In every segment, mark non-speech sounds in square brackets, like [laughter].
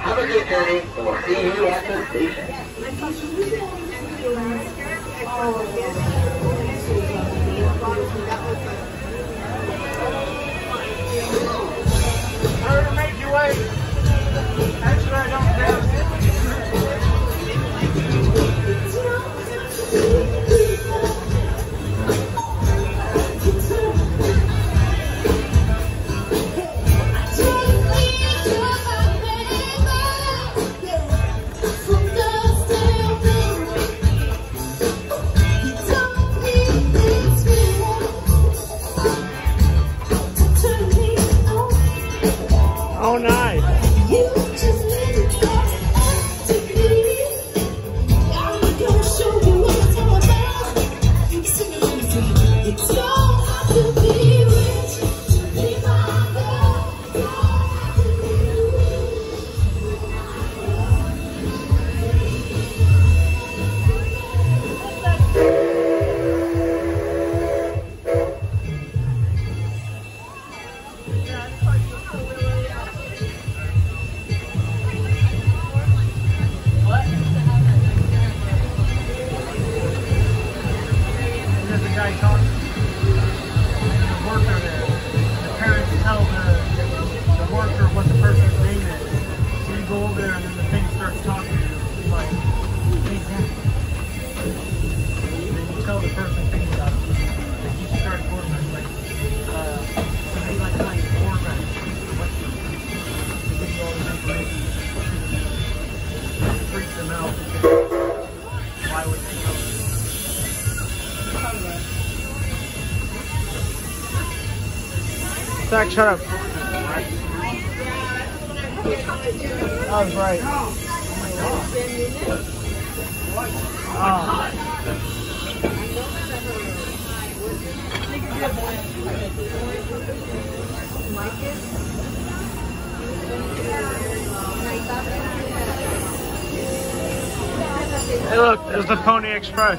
Have a good journey, and we'll see you at the station. Sorry to make you wait. Zach, shut up. That was right. Oh. Hey, look, there's the Pony Express.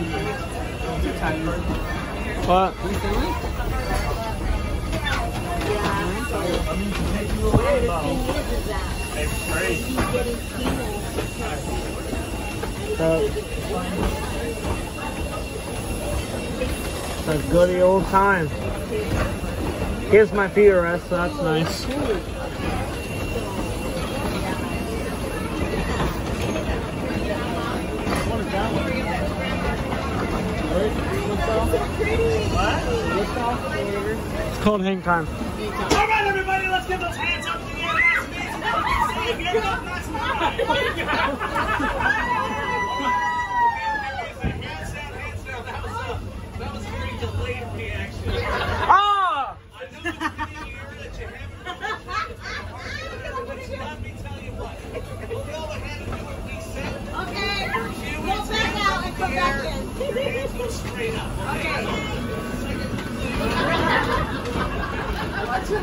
is. What? It's a goody old time. Gives my feet a rest, so that's nice. It's called hang time. All right, everybody, let's get those hands up in the air. Nice and easy. Get up, nice and high. Hands down, hands down. That was, uh, that was a very delayed reaction. Ah! I know it's been a year that you haven't but let me tell you what. We all had to do what we said. Okay, Cue go it, back out and come back in. Your hands go straight up. Okay. Ah! I kind of like the humble, but it's a little noisy. I'll tell you what, let's add some pizzazz to it. When your hands go up, everybody say, "Oh no!" You can Got make it. with me while you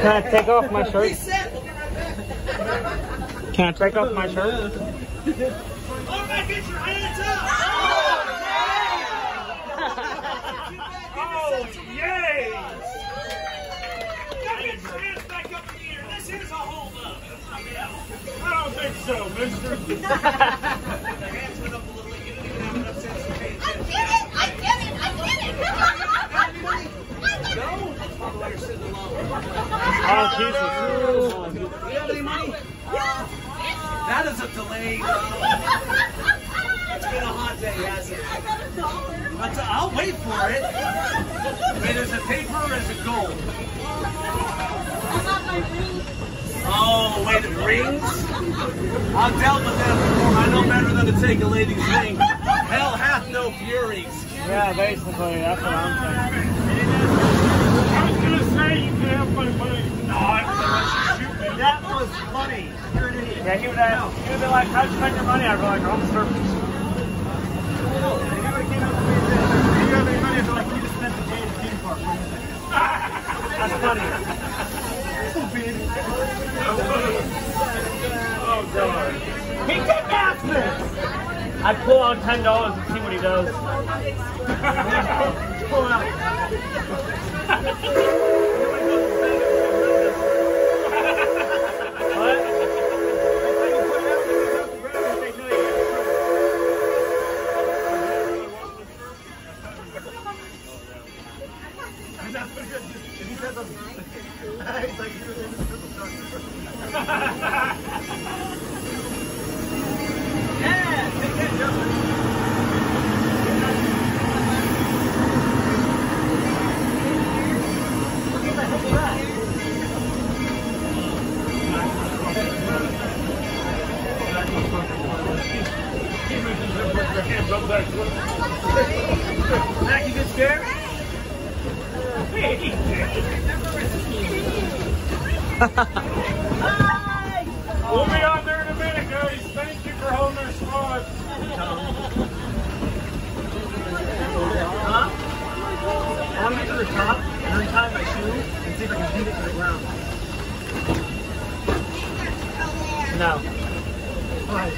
Can I take off my shirt? Can I take off my shirt? All right, get your hands up. Yay! Now get your hands back up in the air. This is a hold up. I don't think so, mister. [laughs] dollar. That's a, I'll wait for it. Wait, is it paper or is it gold? I got my ring. Oh, wait, it rings? I've dealt with that before. I know better than to take a lady's ring. Hell hath no furies. Yeah, basically, that's what I'm saying. I was gonna say you can have my money. Not unless you shoot me. That was funny. You're an idiot. Yeah, he would have, he would be like, how'd you spend your money? I'd be like, home service. No, That's funny. Oh, oh, God. He me! I'd pull out ten dollars and see what he does. [laughs] pull out. Mac, you get scared? We'll be on there in a minute, guys. Thank you for holding our spot. I want to get to the top and untie my shoe and see if I can beat it to the ground. No. Alright.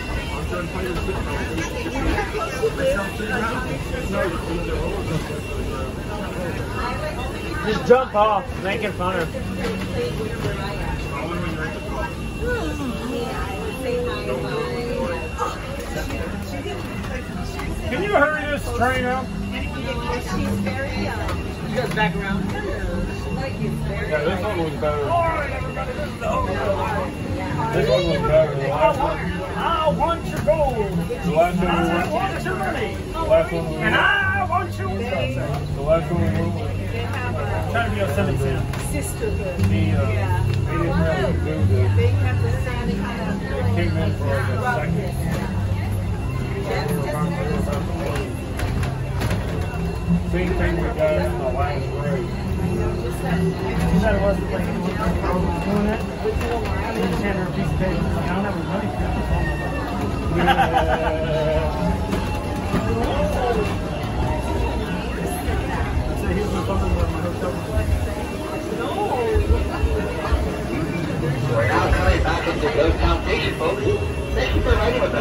Myself to the ground. Just jump off, making fun of. Can you hurry this train up? She's very young. You guys back around. Yeah, this one was better. This one was better. The last one, I want your gold. the last one I want your money. The last one And. I. The last one we went with. Trying to be sisterhood. He, uh, Yeah. he didn't really do. They have to stand kind of came in for like a second. Same thing we got in the last race. She said it wasn't like doing it. Just handed her a piece of paper. I don't have any money